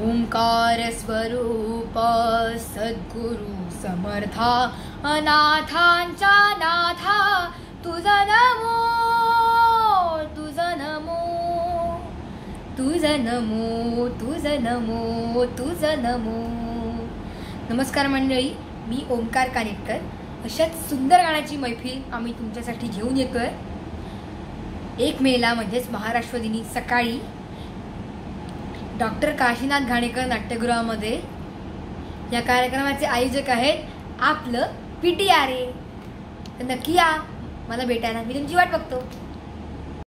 ओंकार स्वरूप सद्गुरु समर्था अनाथांच्या नाथा तुझा नमो तुझा नमो तुझ नमो तुझ नमो तुझ नमो. नमस्कार मंडळी मी ओंकार कानेटकर. अशाच सुंदर गाण्याची मैफिल आम्ही तुमच्यासाठी घेऊन येतोय. एक मेला म्हणजेच महाराष्ट्र दिनी सकाळी डॉक्टर काशीनाथ घाणेकर नाट्यगृहामध्ये. या कार्यक्रमाचे आयोजक आहेत आपलं पी टी आर ए. तर नक्की या. मला भेटायला. मी तुमची वाट बघतो.